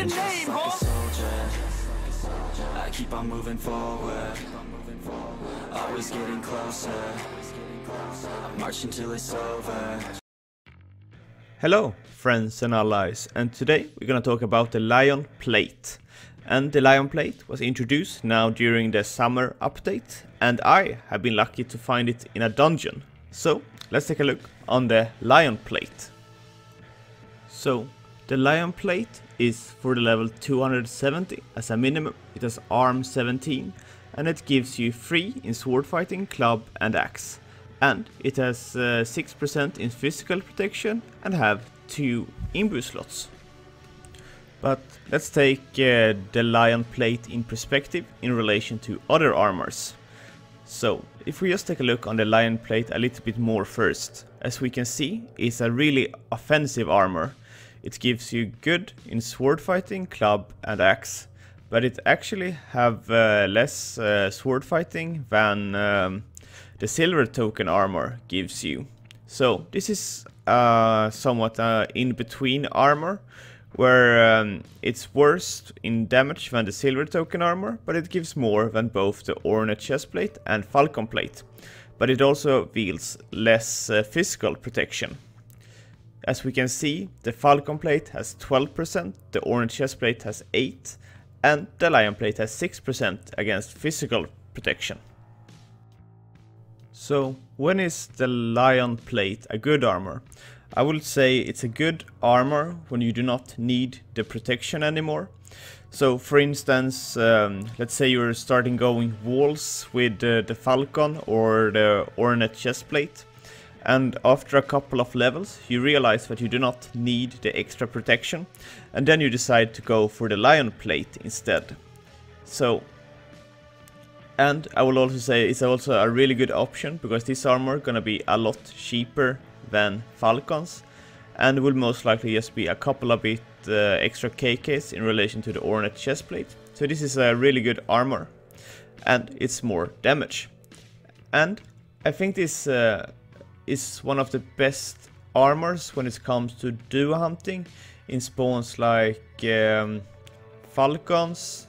a name, huh? I keep on moving forward. Always getting closer. I march until it's over. Hello, friends and allies, and today we're gonna talk about the Lion Plate. And the Lion Plate was introduced now during the summer update, and I have been lucky to find it in a dungeon. So, let's take a look on the Lion Plate. So, the Lion Plate is for the level 270 as a minimum, it has arm 17, and it gives you 3 in sword fighting, club and axe. And it has 6% in physical protection and have 2 imbu slots. But let's take uh, the Lion Plate in perspective in relation to other armors. So, if we just take a look on the Lion Plate a little bit more first, as we can see, it's a really offensive armor. It gives you good in sword fighting, club and axe, but it actually have uh, less uh, sword fighting than um, the silver token armor gives you. So this is uh, somewhat uh, in between armor, where um, it's worse in damage than the silver token armor, but it gives more than both the Ornate chestplate and Falcon plate. But it also wields less uh, physical protection. As we can see, the Falcon plate has 12%, the Ornate chest plate has 8 and the Lion plate has 6% against physical protection. So, when is the Lion plate a good armor? I would say it's a good armor when you do not need the protection anymore. So for instance, um, let's say you're starting going walls with uh, the Falcon or the Ornate chestplate and after a couple of levels you realize that you do not need the extra protection and then you decide to go for the Lion plate instead. So and I will also say it's also a really good option because this armor gonna be a lot cheaper than Falcons and will most likely just be a couple of bit uh, extra KKs in relation to the Ornate chestplate. So this is a really good armor and it's more damage. And I think this uh, is one of the best armors when it comes to duo hunting in spawns like um, Falcons,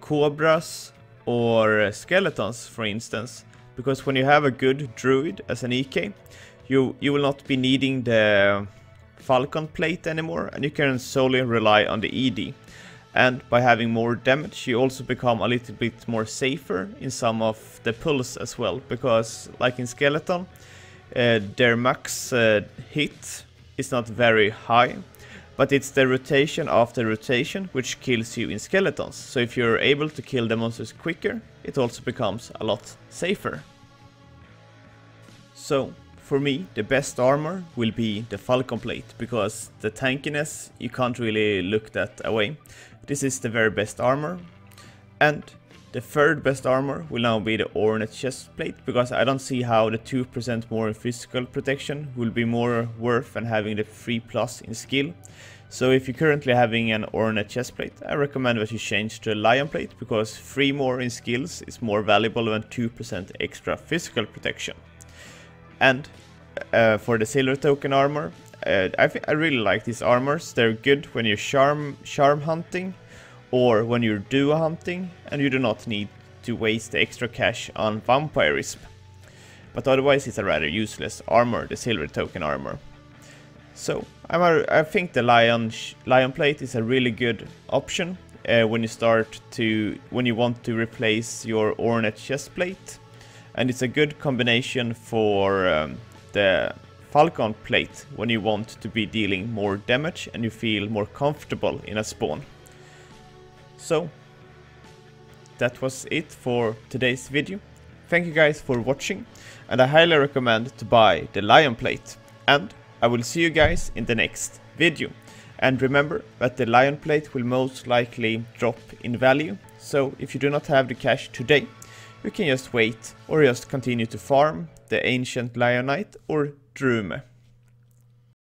Cobras or Skeletons for instance. Because when you have a good druid as an EK, you, you will not be needing the Falcon plate anymore and you can solely rely on the ED. And by having more damage you also become a little bit more safer in some of the pulls as well because like in Skeleton uh, their max uh, hit is not very high but it's the rotation after rotation which kills you in skeletons. So if you're able to kill the monsters quicker, it also becomes a lot safer. So for me, the best armor will be the Falcon Plate, because the tankiness, you can't really look that away. This is the very best armor. And the third best armor will now be the Ornate chest plate, because I don't see how the 2% more in physical protection will be more worth than having the 3 plus in skill. So if you're currently having an Ornate chest plate, I recommend that you change to a Lion plate, because 3 more in skills is more valuable than 2% extra physical protection. And uh, for the silver token armor, uh, I, I really like these armors. They're good when you're charm, charm hunting or when you're duo hunting and you do not need to waste extra cash on vampirism. But otherwise it's a rather useless armor, the silver token armor. So a, I think the lion lion plate is a really good option uh, when you start to when you want to replace your ornate chest plate and it's a good combination for um, the Falcon plate when you want to be dealing more damage and you feel more comfortable in a spawn. So, that was it for today's video. Thank you guys for watching and I highly recommend to buy the Lion plate and I will see you guys in the next video. And remember that the Lion plate will most likely drop in value, so if you do not have the cash today, you can just wait or just continue to farm the Ancient Lion Knight or Drume.